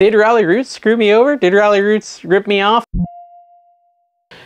Did Ralli Roots screw me over? Did Ralli Roots rip me off?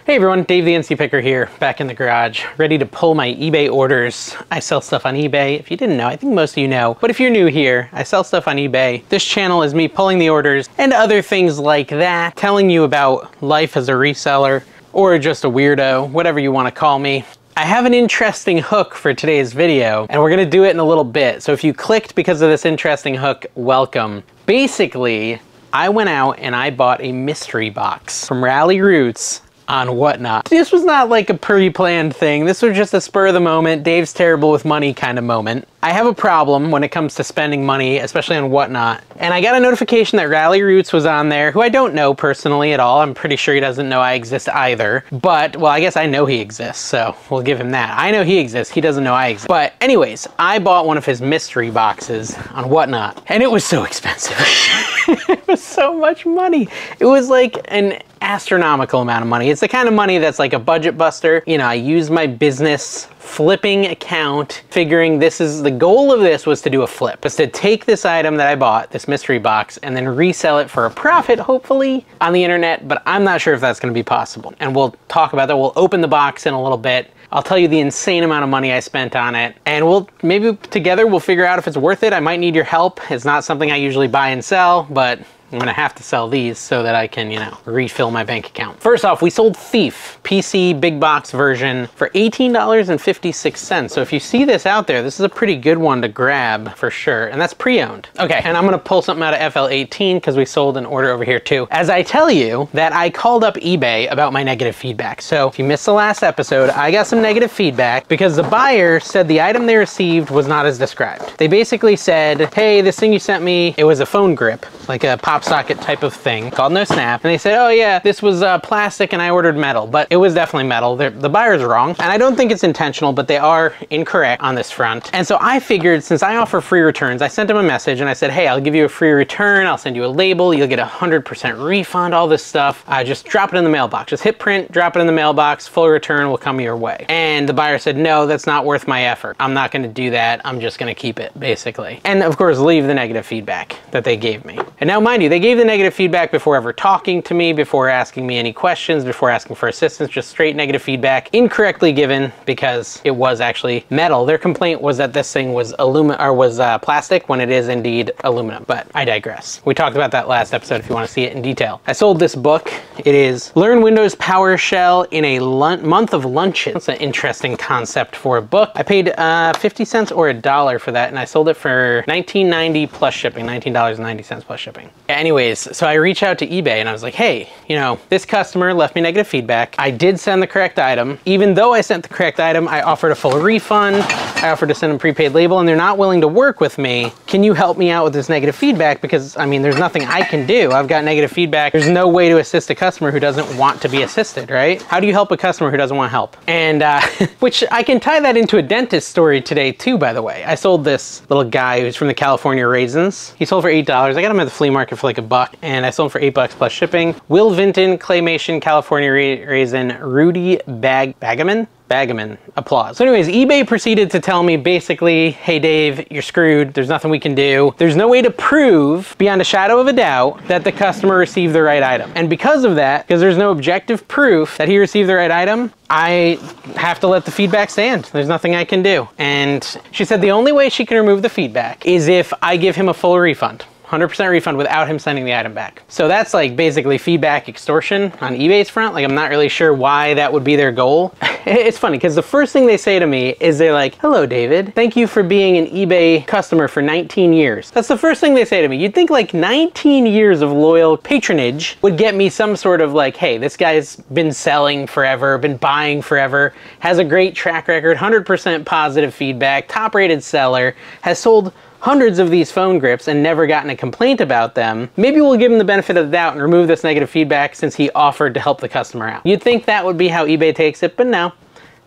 Hey everyone, Dave the NC Picker here, back in the garage, ready to pull my eBay orders. I sell stuff on eBay. If you didn't know, I think most of you know, but if you're new here, I sell stuff on eBay. This channel is me pulling the orders and other things like that, telling you about life as a reseller or just a weirdo, whatever you want to call me. I have an interesting hook for today's video, and we're gonna do it in a little bit. So if you clicked because of this interesting hook, welcome. Basically, I went out and I bought a mystery box from Ralli Roots on whatnot. This was not like a pre-planned thing. This was just a spur of the moment, Dave's terrible with money kind of moment. I have a problem when it comes to spending money, especially on whatnot. And I got a notification that Ralli Roots was on there, who I don't know personally at all. I'm pretty sure he doesn't know I exist either. But, well, I guess I know he exists, so we'll give him that. I know he exists, he doesn't know I exist. But anyways, I bought one of his mystery boxes on whatnot, and it was so expensive. it was so much money. It was like an astronomical amount of money. It's the kind of money that's like a budget buster. You know, I use my business flipping account, figuring this is the goal of this was to do a flip, was to take this item that I bought, this mystery box, and then resell it for a profit, hopefully, on the internet, but I'm not sure if that's gonna be possible. And we'll talk about that. We'll open the box in a little bit. I'll tell you the insane amount of money I spent on it, and we'll maybe together we'll figure out if it's worth it. I might need your help. It's not something I usually buy and sell, but I'm gonna have to sell these so that I can, you know, refill my bank account. First off, we sold Thief, PC big box version for $18.56. So if you see this out there, this is a pretty good one to grab for sure. And that's pre-owned. Okay, and I'm gonna pull something out of FL18 because we sold an order over here too. As I tell you that I called up eBay about my negative feedback. So if you missed the last episode, I got some negative feedback because the buyer said the item they received was not as described. They basically said, hey, this thing you sent me, it was a phone grip, like a pop socket type of thing called No Snap. And they said, oh yeah, this was uh, plastic and I ordered metal, but it was definitely metal. They're, the buyer's wrong. And I don't think it's intentional, but they are incorrect on this front. And so I figured since I offer free returns, I sent them a message and I said, hey, I'll give you a free return. I'll send you a label. You'll get a 100% refund, all this stuff. Uh, just drop it in the mailbox. Just hit print, drop it in the mailbox, full return will come your way. And the buyer said, no, that's not worth my effort. I'm not gonna do that. I'm just gonna keep it, basically. And of course, leave the negative feedback that they gave me. And now mind you, they gave the negative feedback before ever talking to me, before asking me any questions, before asking for assistance, just straight negative feedback, incorrectly given because it was actually metal. Their complaint was that this thing was aluminum or was uh, plastic when it is indeed aluminum, but I digress. We talked about that last episode if you want to see it in detail. I sold this book. It is Learn Windows PowerShell in a month of lunches. That's an interesting concept for a book. I paid uh, 50 cents or a dollar for that and I sold it for 19.90 plus shipping, $19.90 plus shipping. Anyways, so I reached out to eBay and I was like, hey, you know, this customer left me negative feedback. I did send the correct item. Even though I sent the correct item, I offered a full refund. I offered to send them prepaid label and they're not willing to work with me. Can you help me out with this negative feedback? Because I mean, there's nothing I can do. I've got negative feedback. There's no way to assist a customer who doesn't want to be assisted, right? How do you help a customer who doesn't want help? And uh, which I can tie that into a dentist story today too, by the way. I sold this little guy who's from the California Raisins. He sold for $8. I got him at the flea market for like a buck and I sold him for eight bucks plus shipping. Will Vinton, Claymation, California Raisin, Rudy Bag Bagaman? Bagaman, applause. So anyways, eBay proceeded to tell me basically, hey Dave, you're screwed. There's nothing we can do. There's no way to prove beyond a shadow of a doubt that the customer received the right item. And because of that, because there's no objective proof that he received the right item, I have to let the feedback stand. There's nothing I can do. And she said the only way she can remove the feedback is if I give him a full refund. 100% refund without him sending the item back. So that's like basically feedback extortion on eBay's front. Like I'm not really sure why that would be their goal. it's funny because the first thing they say to me is they're like, hello David, thank you for being an eBay customer for 19 years. That's the first thing they say to me. You'd think like 19 years of loyal patronage would get me some sort of like, hey, this guy's been selling forever, been buying forever, has a great track record, 100% positive feedback, top rated seller, has sold hundreds of these phone grips and never gotten a complaint about them, maybe we'll give him the benefit of the doubt and remove this negative feedback since he offered to help the customer out. You'd think that would be how eBay takes it, but no.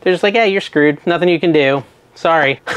They're just like, yeah, you're screwed. Nothing you can do. Sorry.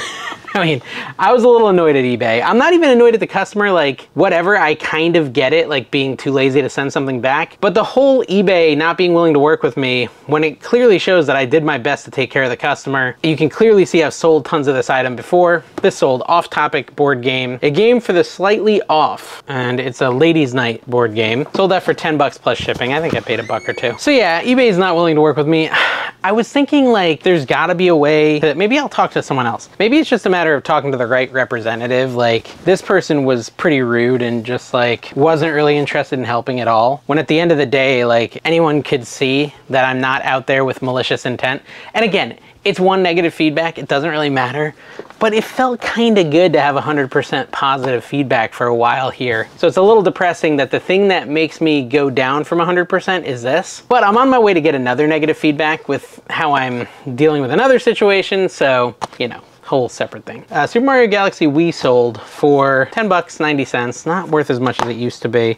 I mean, I was a little annoyed at eBay. I'm not even annoyed at the customer, like, whatever, I kind of get it, like being too lazy to send something back. But the whole eBay not being willing to work with me, when it clearly shows that I did my best to take care of the customer, you can clearly see I've sold tons of this item before. This sold Off Topic board game, a game for the slightly off, and it's a ladies' night board game. Sold that for 10 bucks plus shipping. I think I paid a buck or two. So yeah, eBay is not willing to work with me. I was thinking like there's gotta be a way that maybe I'll talk to someone else. Maybe it's just a matter of talking to the right representative. Like this person was pretty rude and just like wasn't really interested in helping at all. When at the end of the day, like anyone could see that I'm not out there with malicious intent. And again, it's one negative feedback. It doesn't really matter, but it felt kind of good to have 100% positive feedback for a while here. So it's a little depressing that the thing that makes me go down from 100% is this. But I'm on my way to get another negative feedback with how I'm dealing with another situation. So, you know, whole separate thing. Uh, Super Mario Galaxy Wii sold for 10 bucks 90 cents. Not worth as much as it used to be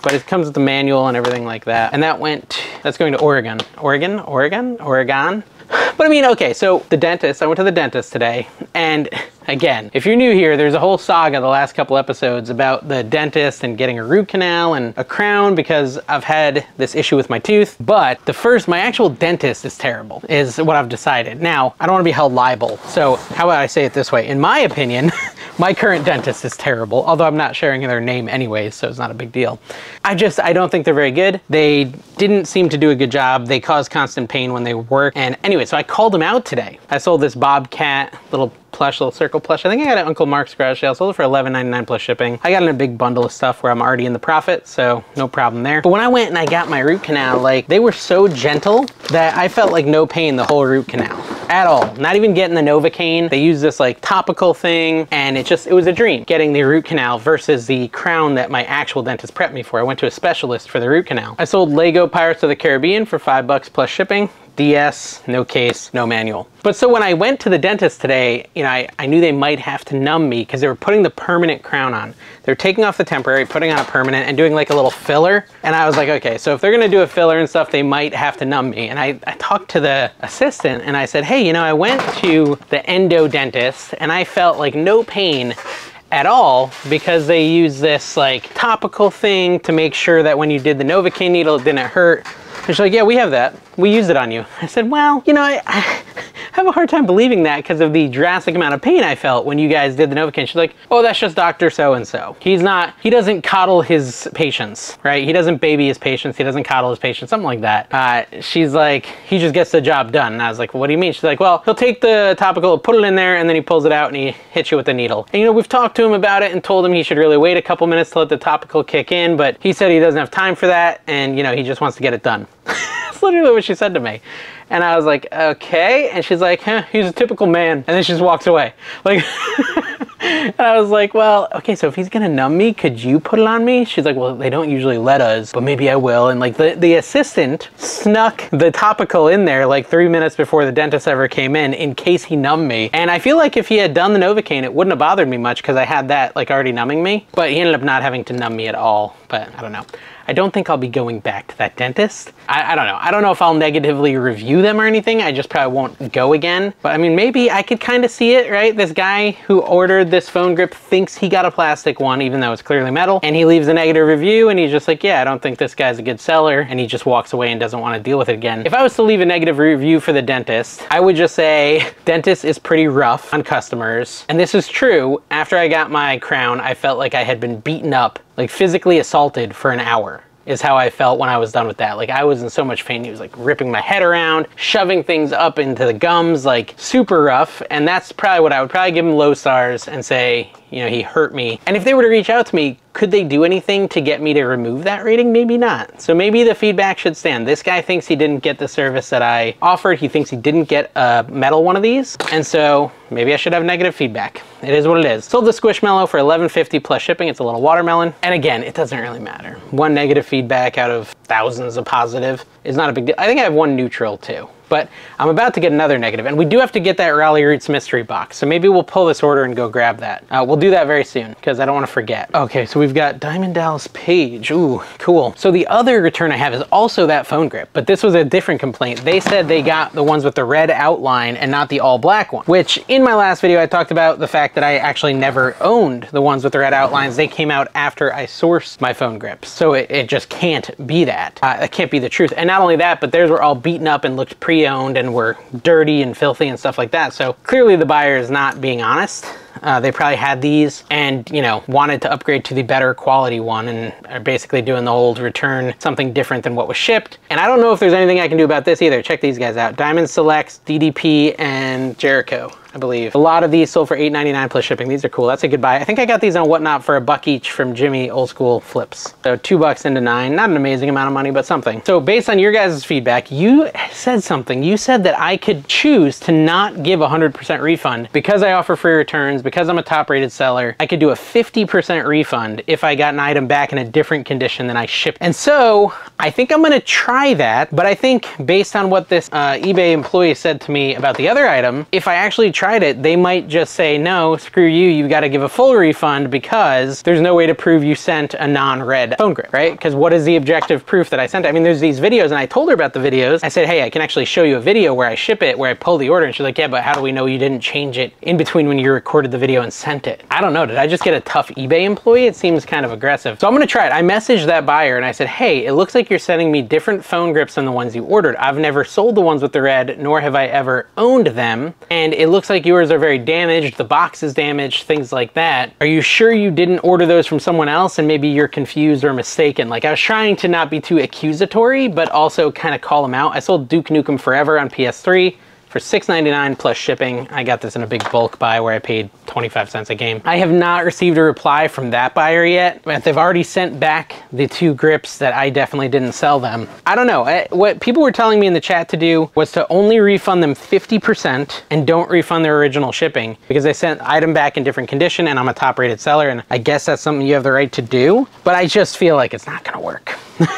but it comes with the manual and everything like that. And that went, that's going to Oregon. Oregon? Oregon? Oregon? But I mean, okay, so the dentist, I went to the dentist today, and again, if you're new here, there's a whole saga the last couple episodes about the dentist and getting a root canal and a crown because I've had this issue with my tooth. But the first, my actual dentist is terrible, is what I've decided. Now, I don't want to be held liable, so how about I say it this way? In my opinion, my current dentist is terrible, although I'm not sharing their name anyways, so it's not a big deal. I just, I don't think they're very good. They didn't seem to do a good job. They cause constant pain when they work. And anyway, so I called them out today. I sold this Bobcat little plush, little circle plush. I think I got it Uncle Mark's garage sale. Sold it for $11.99 plus shipping. I got in a big bundle of stuff where I'm already in the profit, so no problem there. But when I went and I got my root canal, like they were so gentle that I felt like no pain the whole root canal at all. Not even getting the Novocaine. They use this like topical thing and it just, it was a dream getting the root canal versus the crown that my actual dentist prepped me for. I went to a specialist for the root canal. I sold Lego Pirates of the Caribbean for five bucks plus shipping. DS, no case, no manual. But so when I went to the dentist today, you know, I, I knew they might have to numb me because they were putting the permanent crown on. They're taking off the temporary, putting on a permanent and doing like a little filler. And I was like, okay, so if they're gonna do a filler and stuff, they might have to numb me. And I, I talked to the assistant and I said, hey, you know, I went to the endo dentist and I felt like no pain at all because they use this like topical thing to make sure that when you did the Novocaine needle, it didn't hurt. And she's like, yeah, we have that. We used it on you. I said, well, you know, I, I have a hard time believing that because of the drastic amount of pain I felt when you guys did the Novocaine. She's like, oh, that's just Dr. So-and-so. He's not, he doesn't coddle his patients, right? He doesn't baby his patients. He doesn't coddle his patients, something like that. Uh, she's like, he just gets the job done. And I was like, what do you mean? She's like, well, he'll take the topical, put it in there, and then he pulls it out and he hits you with the needle. And you know, we've talked to him about it and told him he should really wait a couple minutes to let the topical kick in, but he said he doesn't have time for that and, you know, he just wants to get it done. That's literally what she said to me. And I was like, okay. And she's like, huh, he's a typical man. And then she just walks away. Like, and I was like, well, okay, so if he's gonna numb me, could you put it on me? She's like, well, they don't usually let us, but maybe I will. And like the, the assistant snuck the topical in there like three minutes before the dentist ever came in in case he numbed me. And I feel like if he had done the Novocaine, it wouldn't have bothered me much because I had that like already numbing me. But he ended up not having to numb me at all. But I don't know. I don't think I'll be going back to that dentist. I, I, don't know. I don't know if I'll negatively review them or anything. I just probably won't go again. But I mean, maybe I could kind of see it, right? This guy who ordered this phone grip thinks he got a plastic one, even though it's clearly metal. And he leaves a negative review and he's just like, yeah, I don't think this guy's a good seller. And he just walks away and doesn't want to deal with it again. If I was to leave a negative review for the dentist, I would just say, dentist is pretty rough on customers. And this is true. After I got my crown, I felt like I had been beaten up like physically assaulted for an hour is how I felt when I was done with that. Like I was in so much pain. He was like ripping my head around, shoving things up into the gums, like super rough. And that's probably what I would probably give him low stars and say, you know, he hurt me. And if they were to reach out to me, could they do anything to get me to remove that rating? Maybe not. So maybe the feedback should stand. This guy thinks he didn't get the service that I offered. He thinks he didn't get a metal one of these. And so maybe I should have negative feedback. It is what it is. Sold the Squishmallow for $11.50 plus shipping. It's a little watermelon. And again, it doesn't really matter. One negative feedback out of thousands of positive is not a big deal. I think I have one neutral too but I'm about to get another negative, and we do have to get that Ralli Roots mystery box. So maybe we'll pull this order and go grab that. Uh, we'll do that very soon because I don't want to forget. Okay, so we've got Diamond Dallas Page. Ooh, cool. So the other return I have is also that phone grip, but this was a different complaint. They said they got the ones with the red outline and not the all black one, which in my last video, I talked about the fact that I actually never owned the ones with the red outlines. They came out after I sourced my phone grips. So it, it just can't be that. Uh, it can't be the truth. And not only that, but theirs were all beaten up and looked pre-owned and were dirty and filthy and stuff like that. So clearly the buyer is not being honest. Uh, they probably had these and, you know, wanted to upgrade to the better quality one and are basically doing the old return something different than what was shipped. And I don't know if there's anything I can do about this either. Check these guys out. Diamond Selects, DDP, and Jericho. I believe. A lot of these sold for $8.99 plus shipping. These are cool. That's a good buy. I think I got these on Whatnot for a buck each from Jimmy Old School Flips. So two bucks into nine. Not an amazing amount of money, but something. So based on your guys' feedback, you said something. You said that I could choose to not give a 100% refund because I offer free returns, because I'm a top rated seller. I could do a 50% refund if I got an item back in a different condition than I shipped. And so I think I'm gonna try that, but I think based on what this uh, eBay employee said to me about the other item, if I actually tried it, they might just say, no, screw you, You've gotta give a full refund because there's no way to prove you sent a non-red phone grip, right? Because what is the objective proof that I sent? I mean, there's these videos and I told her about the videos. I said, hey, I can actually show you a video where I ship it, where I pull the order. And she's like, yeah, but how do we know you didn't change it in between when you recorded the video and sent it? I don't know, did I just get a tough eBay employee? It seems kind of aggressive. So I'm gonna try it. I messaged that buyer and I said, hey, it looks like you're sending me different phone grips than the ones you ordered. I've never sold the ones with the red, nor have I ever owned them. And it looks like yours are very damaged, the box is damaged, things like that. Are you sure you didn't order those from someone else and maybe you're confused or mistaken? Like I was trying to not be too accusatory, but also kind of call them out. I sold Duke Nukem Forever on PS3 for $6.99 plus shipping. I got this in a big bulk buy where I paid 25 cents a game. I have not received a reply from that buyer yet, but they've already sent back the two grips that I definitely didn't sell them. I don't know. What people were telling me in the chat to do was to only refund them 50% and don't refund their original shipping because they sent item back in different condition and I'm a top rated seller and I guess that's something you have the right to do, but I just feel like it's not gonna work.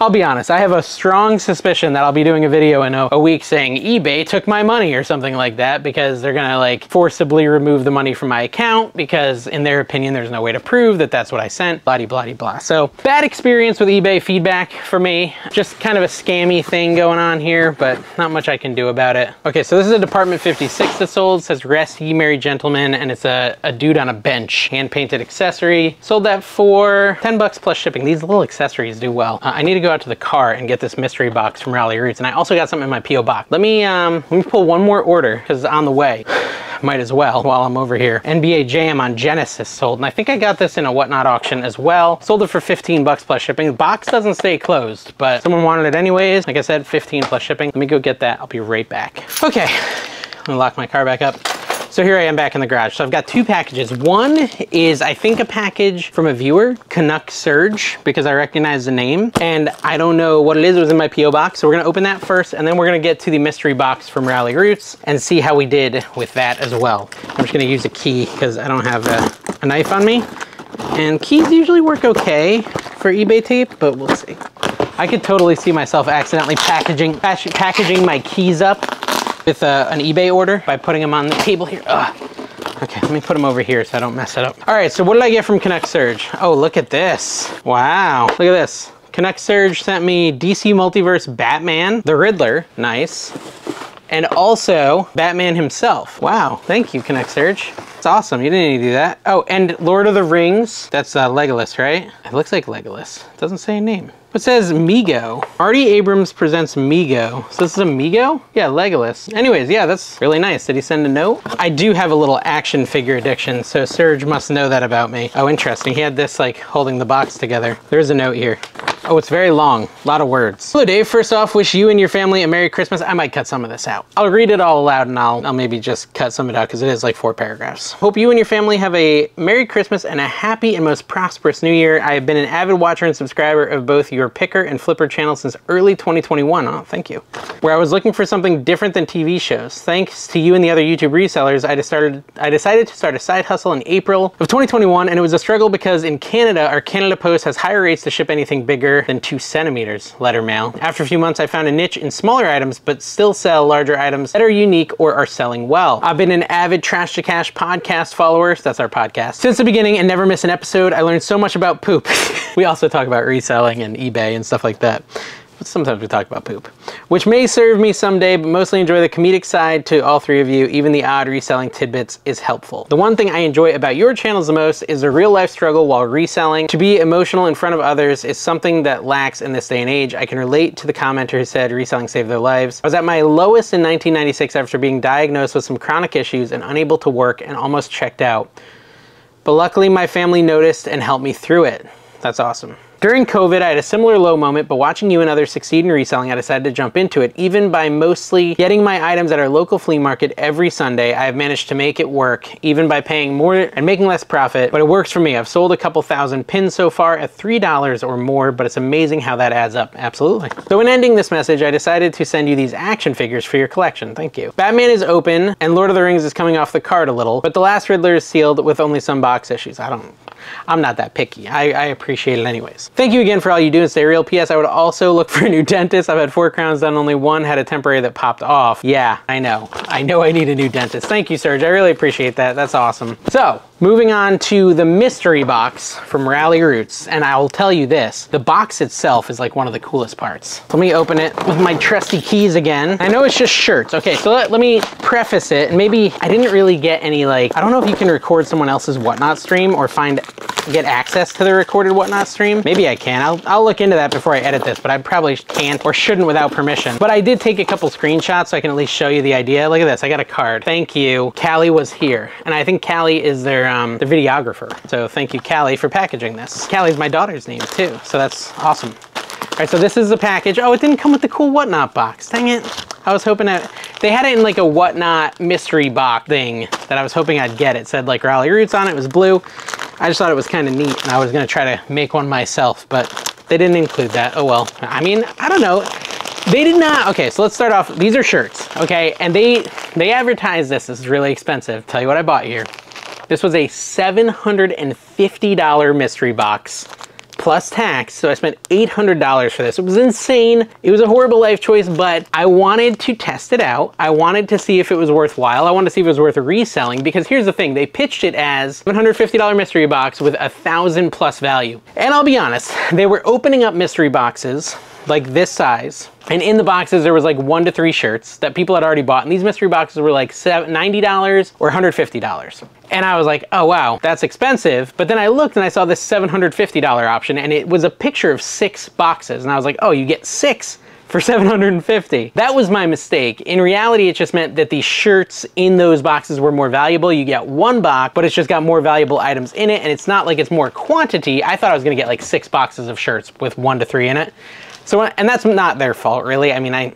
I'll be honest, I have a strong suspicion that I'll be doing a video in a, a, week saying eBay took my money or something like that because they're gonna like forcibly remove the money from my account because in their opinion there's no way to prove that that's what I sent, blah blah blah. So bad experience with eBay feedback for me. Just kind of a scammy thing going on here, but not much I can do about it. Okay, so this is a Department 56 that sold. Says rest ye merry gentlemen and it's a, a dude on a bench, hand-painted accessory. Sold that for 10 bucks plus shipping. These little accessories do well. Uh, I need to go out to the car and get this mystery box from Ralli Roots. And I also got something in my P.O. box. Let me, um, let me pull one more order because it's on the way. Might as well while I'm over here. NBA Jam on Genesis sold. And I think I got this in a Whatnot auction as well. Sold it for 15 bucks plus shipping. The box doesn't stay closed, but someone wanted it anyways. Like I said, 15 plus shipping. Let me go get that. I'll be right back. Okay, I'm gonna lock my car back up. So here I am back in the garage. So I've got two packages. One is, I think, a package from a viewer, Canuck Surge, because I recognize the name. And I don't know what it is. It was in my P.O. box. So we're to open that first, and then we're to get to the mystery box from Ralli Roots and see how we did with that as well. I'm just to use a key because I don't have a, a knife on me. And keys usually work okay for eBay tape, but we'll see. I could totally see myself accidentally packaging packaging my keys up with uh, an eBay order by putting them on the table here. Ugh. Okay, let me put them over here so I don't mess it up. All right, so what did I get from Connect Surge? Oh, look at this. Wow, look at this. Connect Surge sent me DC Multiverse Batman, the Riddler, nice. And also Batman himself. Wow, thank you, Connect Surge. It's awesome, you didn't need to do that. Oh, and Lord of the Rings, that's uh, Legolas, right? It looks like Legolas, it doesn't say a name. It says Mego. Marty Abrams presents Mego. So this is a Mego? Yeah, Legolas. Anyways, yeah, that's really nice. Did he send a note? I do have a little action figure addiction, so Serge must know that about me. Oh, interesting. He had this like holding the box together. There's a note here. Oh, it's very long. A lot of words. Hello, Dave. First off, wish you and your family a Merry Christmas. I might cut some of this out. I'll read it all aloud and I'll, I'll maybe just cut some of it out because it is like four paragraphs. Hope you and your family have a Merry Christmas and a happy and most prosperous New Year. I have been an avid watcher and subscriber of both your picker and flipper channel since early 2021. Oh, thank you. Where I was looking for something different than TV shows. Thanks to you and the other YouTube resellers, I decided, I decided to start a side hustle in April of 2021 and it was a struggle because in Canada, our Canada Post has higher rates to ship anything bigger than two centimeters letter mail. After a few months, I found a niche in smaller items, but still sell larger items that are unique or are selling well. I've been an avid Trash to Cash podcast follower. That's our podcast. Since the beginning and never miss an episode, I learned so much about poop. we also talk about reselling and eBay and stuff like that but sometimes we talk about poop, which may serve me someday, but mostly enjoy the comedic side to all three of you. Even the odd reselling tidbits is helpful. The one thing I enjoy about your channels the most is the real life struggle while reselling. To be emotional in front of others is something that lacks in this day and age. I can relate to the commenter who said reselling saved their lives. I was at my lowest in 1996 after being diagnosed with some chronic issues and unable to work and almost checked out. But luckily my family noticed and helped me through it. That's awesome. During COVID, I had a similar low moment, but watching you and others succeed in reselling, I decided to jump into it. Even by mostly getting my items at our local flea market every Sunday, I have managed to make it work, even by paying more and making less profit, but it works for me. I've sold a couple thousand pins so far at $3 or more, but it's amazing how that adds up. Absolutely. So in ending this message, I decided to send you these action figures for your collection. Thank you. Batman is open, and Lord of the Rings is coming off the card a little, but The Last Riddler is sealed with only some box issues. I don't, I'm not that picky. I, I appreciate it anyways. Thank you again for all you do and stay real. P.S. I would also look for a new dentist. I've had four crowns done, only one had a temporary that popped off. Yeah, I know. I know I need a new dentist. Thank you, Serge. I really appreciate that. That's awesome. So, Moving on to the mystery box from Ralli Roots, and I will tell you this, the box itself is like one of the coolest parts. Let me open it with my trusty keys again. I know it's just shirts. Okay, so let, let me preface it, and maybe I didn't really get any like, I don't know if you can record someone else's Whatnot stream or find get access to the recorded Whatnot stream. Maybe I can. I'll, I'll look into that before I edit this, but I probably can't or shouldn't without permission. But I did take a couple screenshots so I can at least show you the idea. Look at this, I got a card. Thank you. Callie was here. And I think Callie is their um, the videographer. So thank you, Callie, for packaging this. Callie's my daughter's name too, so that's awesome. All right, so this is the package. Oh, it didn't come with the cool Whatnot box. Dang it. I was hoping that they had it in like a Whatnot mystery box thing that I was hoping I'd get. It said like Ralli Roots on it. It was blue. I just thought it was kind of neat and I was gonna try to make one myself, but they didn't include that. Oh well. I mean, I don't know. They did not, okay, so let's start off. These are shirts, okay? And they they advertise this. This is really expensive. Tell you what I bought here. This was a $750 mystery box plus tax, so I spent $800 for this. It was insane. It was a horrible life choice, but I wanted to test it out. I wanted to see if it was worthwhile. I wanted to see if it was worth reselling because here's the thing, they pitched it as $150 mystery box with a thousand plus value. And I'll be honest, they were opening up mystery boxes like this size. And in the boxes, there was like one to three shirts that people had already bought. And these mystery boxes were like $90 or $150. And I was like, oh wow, that's expensive. But then I looked and I saw this $750 option and it was a picture of six boxes. And I was like, oh, you get six for 750. That was my mistake. In reality, it just meant that the shirts in those boxes were more valuable. You get one box, but it's just got more valuable items in it. And it's not like it's more quantity. I thought I was gonna get like six boxes of shirts with one to three in it. So, and that's not their fault, really. I mean, I,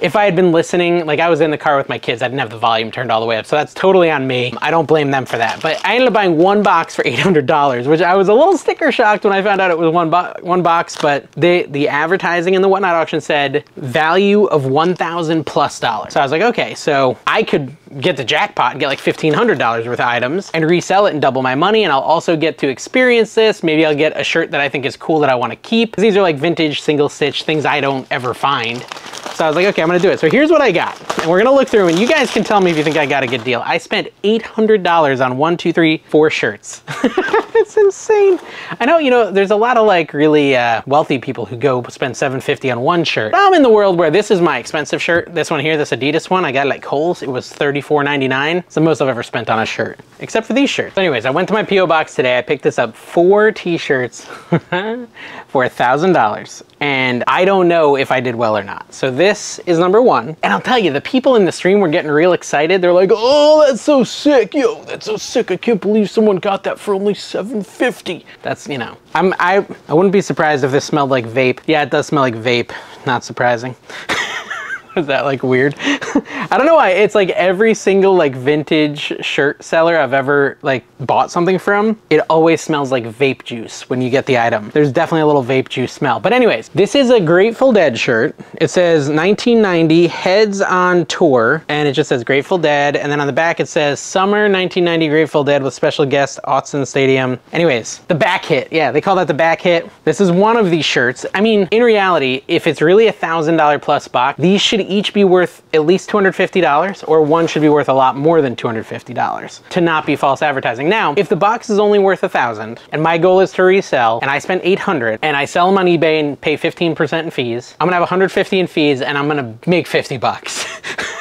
if I had been listening, like I was in the car with my kids, I didn't have the volume turned all the way up. So that's totally on me. I don't blame them for that. But I ended up buying one box for $800, which I was a little sticker shocked when I found out it was one, bo one box. But the, the advertising in the Whatnot auction said value of 1,000 plus dollars. So I was like, okay, so I could get the jackpot and get like $1,500 worth of items and resell it and double my money. And I'll also get to experience this. Maybe I'll get a shirt that I think is cool that I want to keep. These are like vintage single stitch things I don't ever find. So I was like, okay, I'm gonna do it. So here's what I got. And we're gonna look through and you guys can tell me if you think I got a good deal. I spent $800 on one, two, three, four shirts. it's insane. I know, you know, there's a lot of like really uh, wealthy people who go spend 750 on one shirt. I'm in the world where this is my expensive shirt. This one here, this Adidas one, I got like Kohl's. It was $34.99. It's the most I've ever spent on a shirt, except for these shirts. anyways, I went to my P.O. box today. I picked this up four t-shirts for a $1,000 and I don't know if I did well or not. So this is number one. And I'll tell you, the people in the stream were getting real excited. They're like, oh, that's so sick. Yo, that's so sick. I can't believe someone got that for only 750. That's, you know, I'm, I, I wouldn't be surprised if this smelled like vape. Yeah, it does smell like vape. Not surprising. Is that like weird? I don't know why. It's like every single like vintage shirt seller I've ever like bought something from, it always smells like vape juice when you get the item. There's definitely a little vape juice smell. But anyways, this is a Grateful Dead shirt. It says 1990 Heads on Tour and it just says Grateful Dead and then on the back it says Summer 1990 Grateful Dead with special guest Autzen Stadium. Anyways, the back hit. Yeah, they call that the back hit. This is one of these shirts. I mean, in reality, if it's really a thousand dollar plus box, these should each be worth at least $250 or one should be worth a lot more than $250 to not be false advertising. Now, if the box is only worth a thousand and my goal is to resell and I spend 800 and I sell them on eBay and pay 15% in fees, I'm gonna have 150 in fees and I'm gonna make 50 bucks.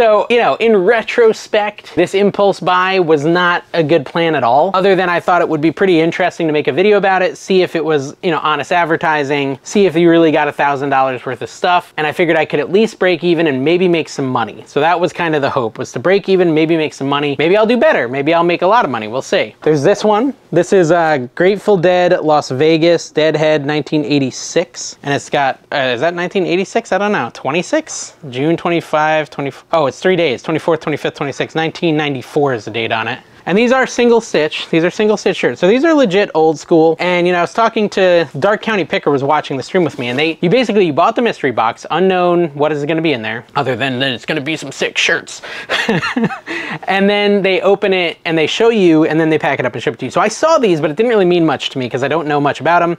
So, you know, in retrospect, this impulse buy was not a good plan at all, other than I thought it would be pretty interesting to make a video about it, see if it was, you know, honest advertising, see if you really got a $1,000 worth of stuff, and I figured I could at least break even and maybe make some money. So that was kind of the hope, was to break even, maybe make some money. Maybe I'll do better. Maybe I'll make a lot of money. We'll see. There's this one. This is uh, Grateful Dead Las Vegas Deadhead 1986, and it's got, uh, is that 1986? I don't know. 26? June 25, 24. Oh, it's three days, 24th, 25th, 26th, 1994 is the date on it. And these are single stitch. These are single stitch shirts. So these are legit old school. And you know, I was talking to Dark County Picker was watching the stream with me and they, you basically, you bought the mystery box, unknown what is it gonna be in there, other than that it's gonna be some sick shirts. and then they open it and they show you and then they pack it up and ship it to you. So I saw these, but it didn't really mean much to me because I don't know much about them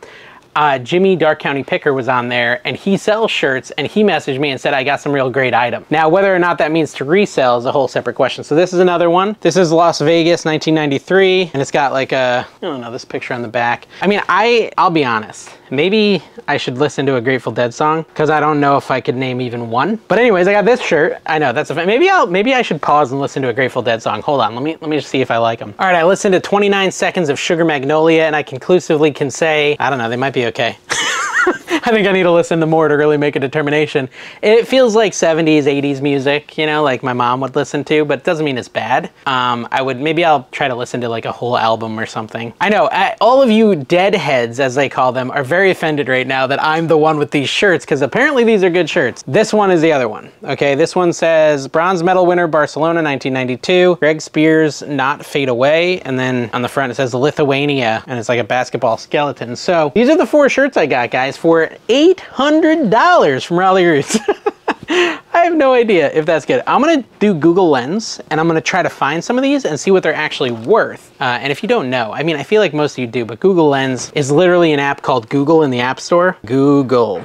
uh, Jimmy Dark County Picker was on there and he sells shirts and he messaged me and said, I got some real great item. Now, whether or not that means to resell is a whole separate question. So this is another one. This is Las Vegas, 1993. And it's got like a, I don't know, this picture on the back. I mean, I, I'll be honest. Maybe I should listen to a Grateful Dead song because I don't know if I could name even one. But anyways, I got this shirt. I know that's a maybe I'll maybe I should pause and listen to a Grateful Dead song. Hold on, let me let me just see if I like them. All right, I listened to 29 seconds of Sugar Magnolia and I conclusively can say I don't know they might be okay. I think I need to listen to more to really make a determination. It feels like 70s, 80s music, you know, like my mom would listen to, but it doesn't mean it's bad. Um, I would, maybe I'll try to listen to like a whole album or something. I know, I, all of you deadheads, as they call them, are very offended right now that I'm the one with these shirts, because apparently these are good shirts. This one is the other one, okay? This one says, bronze medal winner, Barcelona, 1992. Greg Speirs, not fade away. And then on the front it says Lithuania, and it's like a basketball skeleton. So these are the four shirts I got, guys, for $800 from Ralli Roots. I have no idea if that's good. I'm gonna do Google Lens and I'm gonna try to find some of these and see what they're actually worth. Uh, and if you don't know, I mean, I feel like most of you do, but Google Lens is literally an app called Google in the App Store. Google.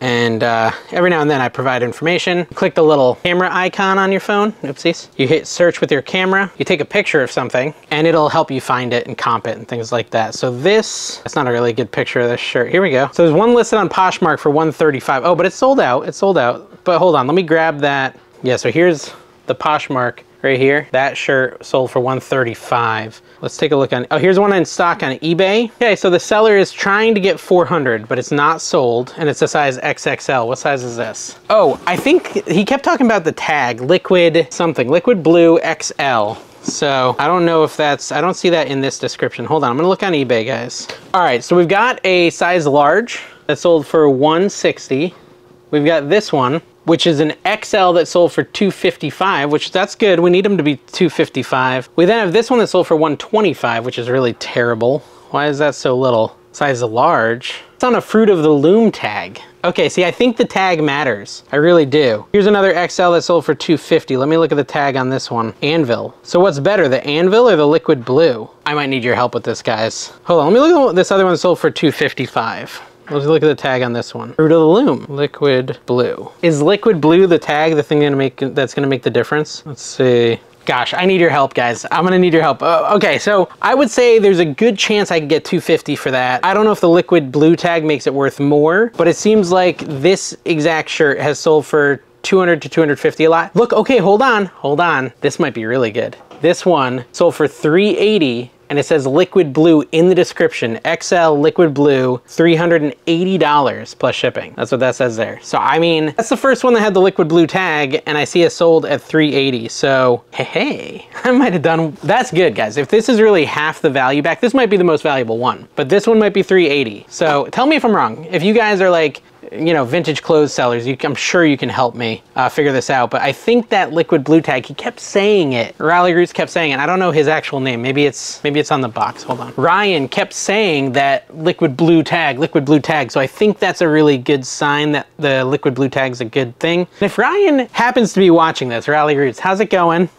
And uh, every now and then I provide information. Click the little camera icon on your phone. Oopsies. You hit search with your camera. You take a picture of something and it'll help you find it and comp it and things like that. So this, that's not a really good picture of this shirt. Here we go. So there's one listed on Poshmark for 135. Oh, but it's sold out. It's sold out. But hold on, let me grab that. Yeah, so here's the Poshmark right here. That shirt sold for 135. Let's take a look on, oh, here's one in stock on eBay. Okay, so the seller is trying to get 400, but it's not sold, and it's a size XXL. What size is this? Oh, I think he kept talking about the tag, liquid something, liquid blue XL. So I don't know if that's, I don't see that in this description. Hold on, I'm gonna look on eBay, guys. All right, so we've got a size large that sold for 160. We've got this one, which is an XL that sold for 255, which that's good. We need them to be 255. We then have this one that sold for 125, which is really terrible. Why is that so little? Size large. It's on a Fruit of the Loom tag. Okay, see, I think the tag matters. I really do. Here's another XL that sold for 250. Let me look at the tag on this one. Anvil. So what's better, the Anvil or the Liquid Blue? I might need your help with this, guys. Hold on, let me look at this other one sold for 255. Let's look at the tag on this one. Fruit of the Loom, liquid blue. Is liquid blue the tag, the thing gonna make that's gonna make the difference? Let's see. Gosh, I need your help, guys. I'm gonna need your help. Uh, okay, so I would say there's a good chance I could get 250 for that. I don't know if the liquid blue tag makes it worth more, but it seems like this exact shirt has sold for 200 to 250 a lot. Look, okay, hold on, hold on. This might be really good. This one sold for 380 and it says liquid blue in the description. XL liquid blue, $380 plus shipping. That's what that says there. So I mean, that's the first one that had the liquid blue tag and I see it sold at 380. So hey, hey, I might have done, that's good guys. If this is really half the value back, this might be the most valuable one, but this one might be 380. So tell me if I'm wrong. If you guys are like, you know, vintage clothes sellers, you, I'm sure you can help me uh, figure this out. But I think that liquid blue tag, he kept saying it. Ralli Roots kept saying it. I don't know his actual name. Maybe it's maybe it's on the box. Hold on. Ryan kept saying that liquid blue tag, liquid blue tag. So I think that's a really good sign that the liquid blue tag's a good thing. And if Ryan happens to be watching this, Rally Roots, how's it going?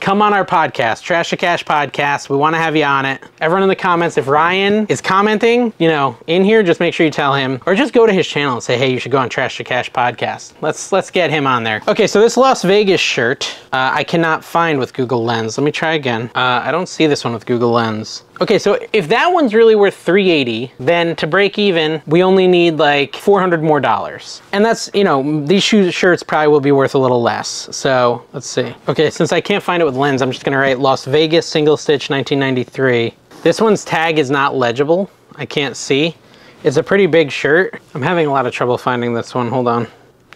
come on our podcast, Trash to Cash podcast. We want to have you on it. Everyone in the comments, if Ryan is commenting, you know, in here, just make sure you tell him, or just go to his channel and say, hey, you should go on Trash to Cash podcast. Let's let's get him on there. Okay, so this Las Vegas shirt, uh, I cannot find with Google Lens. Let me try again. Uh, I don't see this one with Google Lens. Okay, so if that one's really worth 380, then to break even, we only need like 400 more dollars. And that's, you know, these shoes shirts probably will be worth a little less. So let's see. Okay, since I can't find it with lens, I'm just gonna write Las Vegas single stitch 1993. This one's tag is not legible. I can't see. It's a pretty big shirt. I'm having a lot of trouble finding this one. Hold on.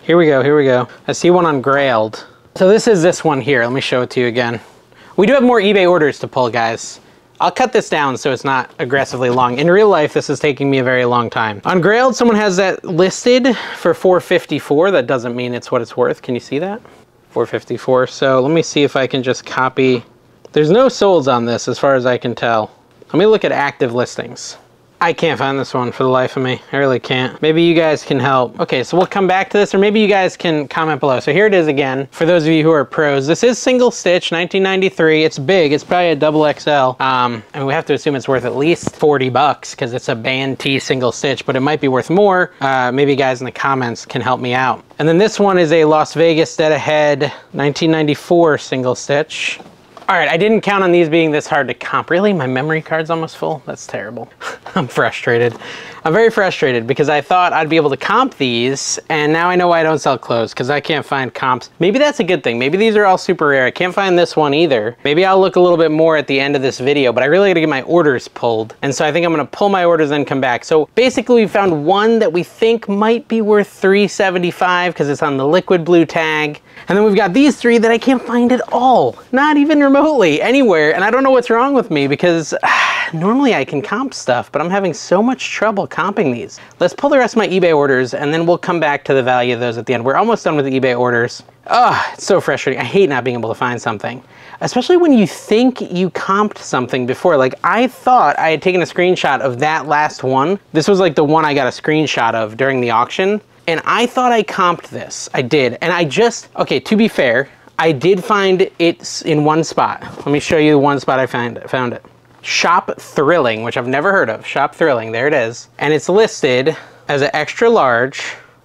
Here we go, here we go. I see one on Grailed. So this is this one here. Let me show it to you again. We do have more eBay orders to pull, guys. I'll cut this down so it's not aggressively long. In real life, this is taking me a very long time. On Grailed, someone has that listed for 454. That doesn't mean it's what it's worth. Can you see that? 454. So let me see if I can just copy. There's no solds on this as far as I can tell. Let me look at active listings. I can't find this one for the life of me. I really can't. Maybe you guys can help. Okay, so we'll come back to this, or maybe you guys can comment below. So here it is again, for those of you who are pros. This is single stitch, 1993. It's big, it's probably a double XL. Um, and we have to assume it's worth at least 40 bucks because it's a band tee single stitch, but it might be worth more. Uh, maybe guys in the comments can help me out. And then this one is a Las Vegas Dead Ahead 1994 single stitch. All right, I didn't count on these being this hard to comp. Really, my memory card's almost full? That's terrible. I'm frustrated. I'm very frustrated because I thought I'd be able to comp these and now I know why I don't sell clothes because I can't find comps. Maybe that's a good thing. Maybe these are all super rare. I can't find this one either. Maybe I'll look a little bit more at the end of this video, but I really gotta get my orders pulled. And so I think I'm gonna pull my orders and come back. So basically we found one that we think might be worth 375 because it's on the liquid blue tag. And then we've got these three that I can't find at all. Not even remotely anywhere. And I don't know what's wrong with me because normally I can comp stuff, but I'm having so much trouble comping these. Let's pull the rest of my eBay orders and then we'll come back to the value of those at the end. We're almost done with the eBay orders. Oh, it's so frustrating. I hate not being able to find something. Especially when you think you comped something before. Like I thought I had taken a screenshot of that last one. This was like the one I got a screenshot of during the auction. And I thought I comped this. I did. And I just, okay, to be fair, I did find it in one spot. Let me show you the one spot I found, found it. Shop Thrilling, which I've never heard of. Shop Thrilling, there it is. And it's listed as an extra large.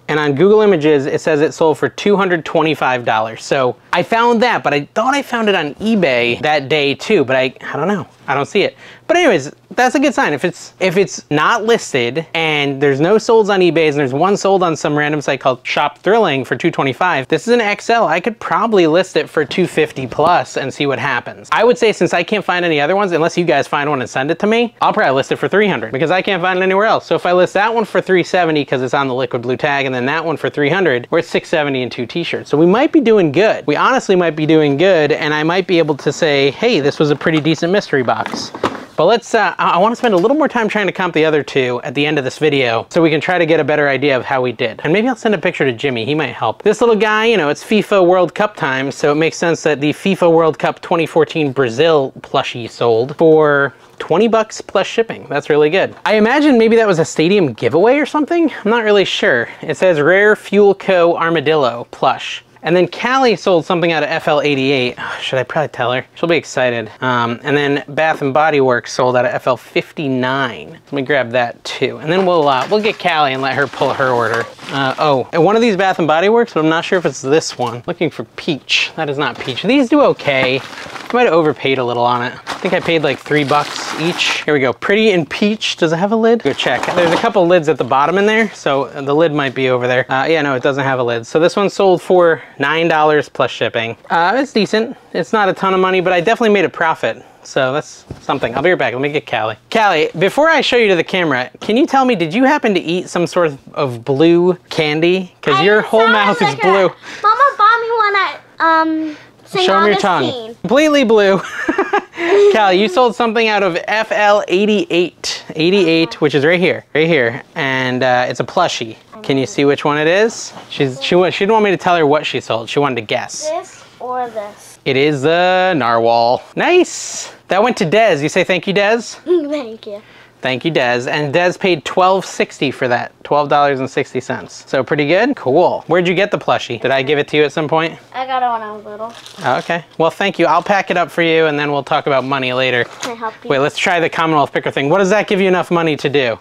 And on Google Images, it says it sold for $225. So I found that, but I thought I found it on eBay that day too, but I, I don't know. I don't see it. But anyways, that's a good sign. If it's if it's not listed and there's no solds on eBay and there's one sold on some random site called Shop Thrilling for 225, this is an XL. I could probably list it for 250 plus and see what happens. I would say since I can't find any other ones, unless you guys find one and send it to me, I'll probably list it for 300 because I can't find it anywhere else. So if I list that one for 370 because it's on the liquid blue tag and then that one for 300, we're at 670 and two t-shirts. So we might be doing good. We honestly might be doing good and I might be able to say, hey, this was a pretty decent mystery box box. But let's, uh, I want to spend a little more time trying to comp the other two at the end of this video so we can try to get a better idea of how we did. And maybe I'll send a picture to Jimmy, he might help. This little guy, you know, it's FIFA World Cup time, so it makes sense that the FIFA World Cup 2014 Brazil plushie sold for 20 bucks plus shipping. That's really good. I imagine maybe that was a stadium giveaway or something. I'm not really sure. It says Rare Fuleco Armadillo plush. And then Callie sold something out of FL88. Oh, should I probably tell her? She'll be excited. Um, and then Bath and Body Works sold out of FL59. Let me grab that too. And then we'll uh, we'll get Callie and let her pull her order. Uh, oh, and one of these Bath and Body Works, but I'm not sure if it's this one. Looking for Peach. That is not Peach. These do okay. I might have overpaid a little on it. I think I paid like three bucks each. Here we go. Pretty in Peach. Does it have a lid? Go check. There's a couple lids at the bottom in there, so the lid might be over there. Uh, yeah, no, it doesn't have a lid. So this one sold for $9 plus shipping. Uh, it's decent. It's not a ton of money, but I definitely made a profit. So that's something. I'll be right back. Let me get Callie. Callie, before I show you to the camera, can you tell me, did you happen to eat some sort of blue candy? Because your whole mouth like is blue. A, Mama bought me one at, um, St. Show me your tongue. Completely blue. Cal, you sold something out of FL88, 88, which is right here, right here, and uh, it's a plushie. Can you see which one it is? She's she she didn't want me to tell her what she sold. She wanted to guess. This or this? It is the narwhal. Nice. That went to Dez. You say thank you, Dez. Thank you. Thank you, Dez. And Dez paid $12.60 for that. $12.60. So pretty good. Cool. Where'd you get the plushie? Did I give it to you at some point? I got it when I was little. Oh, okay. Well, thank you. I'll pack it up for you and then we'll talk about money later. Can I help you? Wait, let's try the Commonwealth Picker thing. What does that give you enough money to do?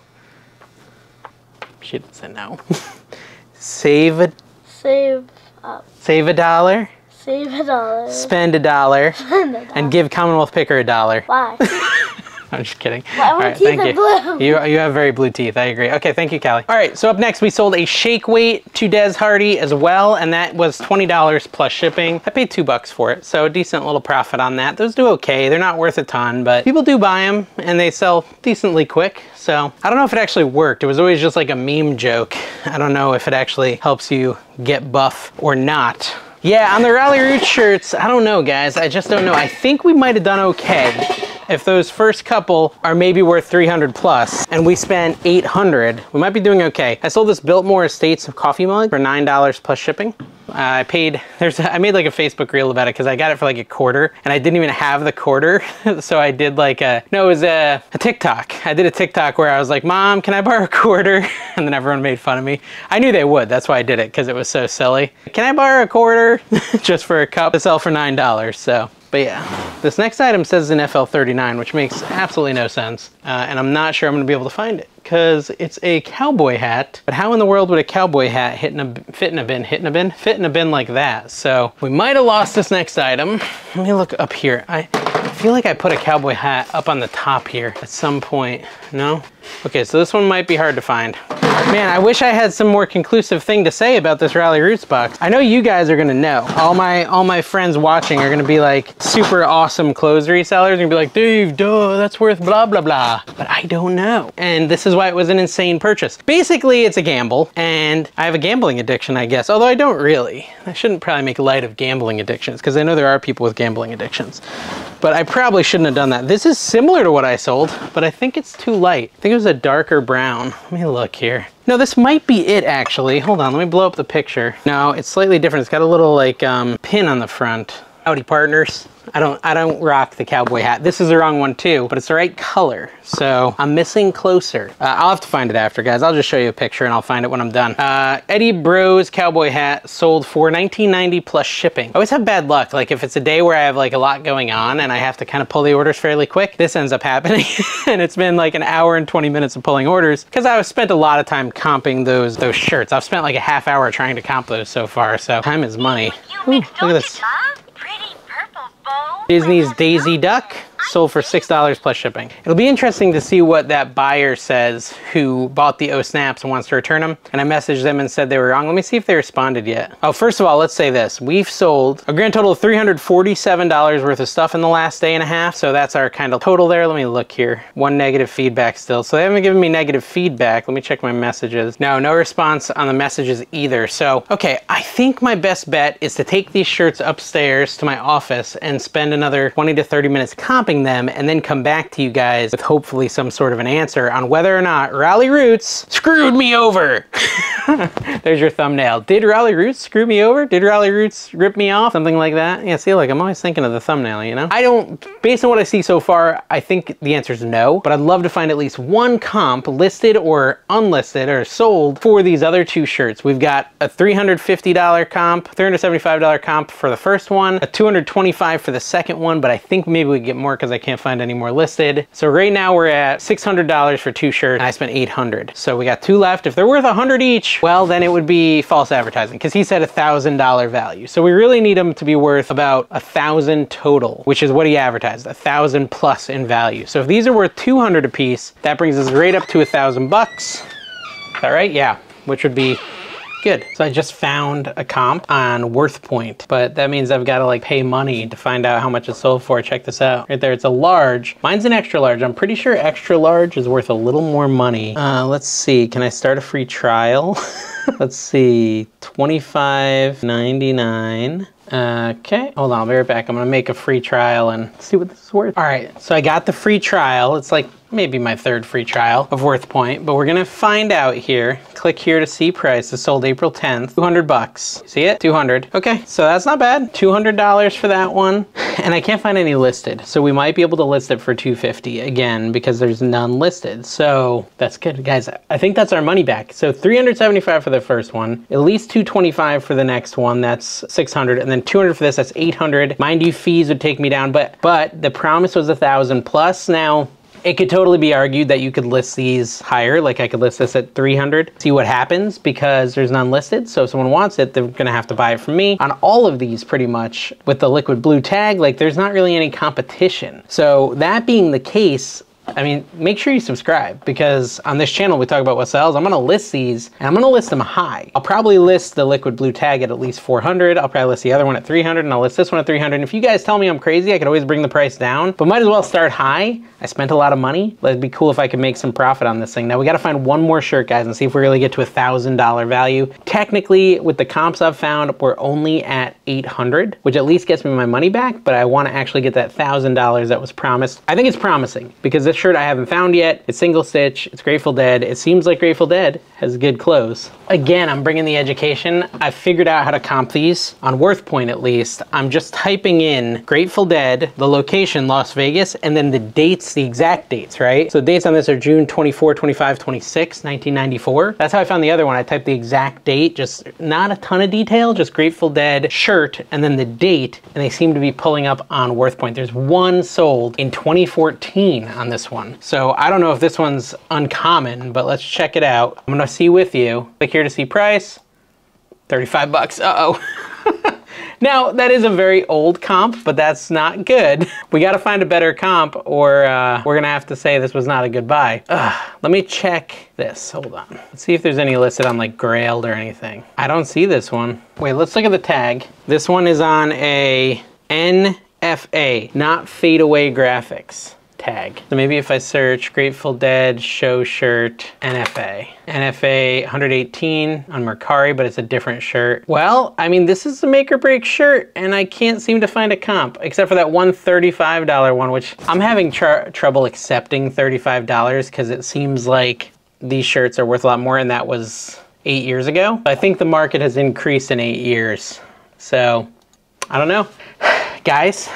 She doesn't know. save a Save up. save a dollar, Save a dollar. spend a dollar, and give Commonwealth Picker a dollar. Why? I'm just kidding. my All right, teeth thank are you. blue. You you have very blue teeth. I agree. Okay, thank you, Callie. All right, so up next we sold a shake weight to Des Hardy as well, and that was twenty dollars plus shipping. I paid two bucks for it, so a decent little profit on that. Those do okay. They're not worth a ton, but people do buy them, and they sell decently quick. So I don't know if it actually worked. It was always just like a meme joke. I don't know if it actually helps you get buff or not. Yeah, on the Ralli Roots shirts, I don't know, guys. I just don't know. I think we might have done okay if those first couple are maybe worth 300 plus and we spent 800 we might be doing okay. I sold this biltmore estates of coffee mug for nine dollars plus shipping. Uh, i paid there's i made like a facebook reel about it because i got it for like a quarter and i didn't even have the quarter. So i did like a no it was a, a tiktok. I did a tiktok where i was like mom can i borrow a quarter? And then everyone made fun of me. I knew they would. That's why i did it because it was so silly. Can i borrow a quarter? Just for a cup to sell for nine dollars. So but yeah, this next item says an FL39, which makes absolutely no sense. Uh, and I'm not sure I'm gonna be able to find it because it's a cowboy hat. But how in the world would a cowboy hat hit in a, fit in a bin, hit in a bin, fit in a bin like that? So we might have lost this next item. Let me look up here. I feel like I put a cowboy hat up on the top here at some point. No? Okay, so this one might be hard to find. Man, I wish I had some more conclusive thing to say about this Ralli Roots box. I know you guys are gonna know. All my all my friends watching are gonna be like super awesome clothes resellers and be like, Dave, duh, that's worth blah blah blah. But I don't know. And this is why it was an insane purchase. Basically, it's a gamble, and I have a gambling addiction, I guess. Although I don't really. I shouldn't probably make light of gambling addictions, because I know there are people with gambling addictions. But I probably shouldn't have done that. This is similar to what I sold, but I think it's too light. I think it was a darker brown. Let me look here. No, this might be it actually. Hold on, let me blow up the picture. No, it's slightly different. It's got a little like um, pin on the front. Howdy partners. I don't I don't rock the cowboy hat. This is the wrong one too, but it's the right color. So I'm missing closer. Uh, I'll have to find it after, guys. I'll just show you a picture and I'll find it when I'm done. Uh, Eddy Bros cowboy hat sold for 19.90 plus shipping. I always have bad luck. Like if it's a day where I have like a lot going on and I have to kind of pull the orders fairly quick, this ends up happening. and it's been like an hour and 20 minutes of pulling orders because I've spent a lot of time comping those those shirts. I've spent like a half hour trying to comp those so far. So time is money. Ooh, look at this. Disney's Daisy Duck sold for $6 plus shipping. It'll be interesting to see what that buyer says who bought the O snaps and wants to return them. And I messaged them and said they were wrong. Let me see if they responded yet. Oh, first of all, let's say this. We've sold a grand total of $347 worth of stuff in the last day and a half. So that's our kind of total there. Let me look here. One negative feedback still. So they haven't given me negative feedback. Let me check my messages. No, no response on the messages either. So, okay, I think my best bet is to take these shirts upstairs to my office and spend another 20 to 30 minutes comping them and then come back to you guys with hopefully some sort of an answer on whether or not Ralli Roots screwed me over. There's your thumbnail. Did Ralli Roots screw me over? Did Ralli Roots rip me off? Something like that. Yeah, see, like I'm always thinking of the thumbnail, you know? I don't, based on what I see so far, I think the answer is no, but I'd love to find at least one comp listed or unlisted or sold for these other two shirts. We've got a $350 comp, $375 comp for the first one, a 225 for the second one, but I think maybe we get more because I can't find any more listed. So right now we're at $600 for two shirts I spent 800. So we got two left. If they're worth 100 each, well, then it would be false advertising because he said a $1,000 value. So we really need them to be worth about a thousand total, which is what he advertised, a thousand plus in value. So if these are worth 200 a piece, that brings us right up to a thousand bucks. Is that right? Yeah, which would be Good. So I just found a comp on WorthPoint, but that means I've got to like pay money to find out how much it's sold for. Check this out. Right there, it's a large. Mine's an extra large. I'm pretty sure extra large is worth a little more money. Uh, let's see. Can I start a free trial? let's see. 25.99. Okay, hold on, I'll be right back. I'm gonna make a free trial and see what this is worth. All right, so I got the free trial. It's like maybe my third free trial of WorthPoint, but we're gonna find out here. Click here to see price. It sold April 10th, 200 bucks. See it? 200. Okay, so that's not bad. $200 for that one. And I can't find any listed. So we might be able to list it for 250 again because there's none listed. So that's good. Guys, I think that's our money back. So 375 for the first one, at least 225 for the next one. That's 600 and then 200 for this. That's 800. Mind you, fees would take me down, but but the promise was a thousand plus. Now it could totally be argued that you could list these higher, like I could list this at 300, see what happens because there's none listed. So if someone wants it, they're gonna have to buy it from me. On all of these pretty much with the liquid blue tag, like there's not really any competition. So that being the case, I mean, make sure you subscribe because on this channel we talk about what sells. I'm gonna list these and I'm gonna list them high. I'll probably list the liquid blue tag at at least 400. I'll probably list the other one at 300 and I'll list this one at 300. And if you guys tell me I'm crazy, I could always bring the price down, but might as well start high. I spent a lot of money. It'd be cool if I could make some profit on this thing. Now we gotta find one more shirt, guys, and see if we really get to a $1,000 value. Technically, with the comps I've found, we're only at 800, which at least gets me my money back, but I wanna actually get that $1,000 that was promised. I think it's promising because this shirt I haven't found yet. It's single stitch, it's Grateful Dead. It seems like Grateful Dead has good clothes. Again, I'm bringing the education. I figured out how to comp these on WorthPoint at least. I'm just typing in Grateful Dead, the location, Las Vegas, and then the dates, the exact dates, right? So dates on this are June 24, 25, 26, 1994. That's how I found the other one. I typed the exact date, just not a ton of detail, just Grateful Dead shirt, and then the date, and they seem to be pulling up on WorthPoint. There's one sold in 2014 on this one. So I don't know if this one's uncommon, but let's check it out. I'm gonna see with you. Click here to see price. 35 bucks, uh-oh. now, that is a very old comp, but that's not good. We gotta find a better comp or uh, we're gonna have to say this was not a good buy. Ugh, let me check this, hold on. Let's see if there's any listed on like Grailed or anything. I don't see this one. Wait, let's look at the tag. This one is on a NFA, not fadeaway graphics tag. So maybe if I search Grateful Dead show shirt NFA. NFA 118 on Mercari, but it's a different shirt. Well, I mean, this is a make or break shirt and I can't seem to find a comp except for that one $35 one, which I'm having tr trouble accepting $35 because it seems like these shirts are worth a lot more and that was eight years ago. I think the market has increased in eight years. So I don't know. Guys,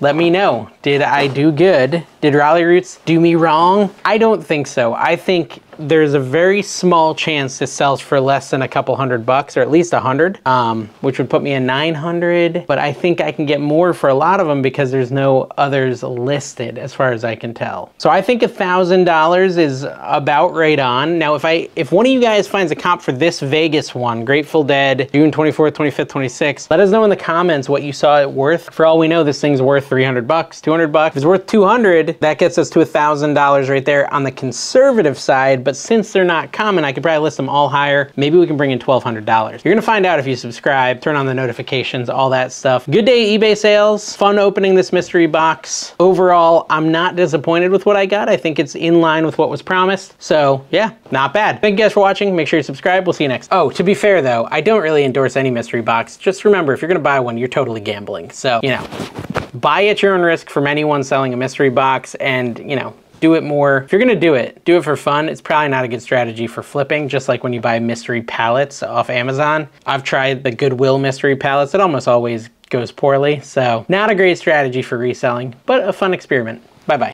let me know. Did I do good? Did Ralli Roots do me wrong? I don't think so. I think there's a very small chance this sells for less than a couple hundred bucks or at least a hundred, um, which would put me in 900. But I think I can get more for a lot of them because there's no others listed as far as I can tell. So I think a thousand dollars is about right on. Now, if I if one of you guys finds a comp for this Vegas one, Grateful Dead, June 24th, 25th, 26th, let us know in the comments what you saw it worth. For all we know, this thing's worth 300 bucks, 200 bucks. If it's worth 200, that gets us to a thousand dollars right there on the conservative side but since they're not common, I could probably list them all higher. Maybe we can bring in $1,200. You're gonna find out if you subscribe, turn on the notifications, all that stuff. Good day eBay sales. Fun opening this mystery box. Overall, I'm not disappointed with what I got. I think it's in line with what was promised. So yeah, not bad. Thank you guys for watching. Make sure you subscribe. We'll see you next. Oh, to be fair though, I don't really endorse any mystery box. Just remember, if you're gonna buy one, you're totally gambling. So, you know, buy at your own risk from anyone selling a mystery box and, you know, do it more. If you're gonna do it, do it for fun. It's probably not a good strategy for flipping, just like when you buy mystery palettes off Amazon. I've tried the Goodwill mystery palettes. It almost always goes poorly. So not a great strategy for reselling, but a fun experiment. Bye-bye.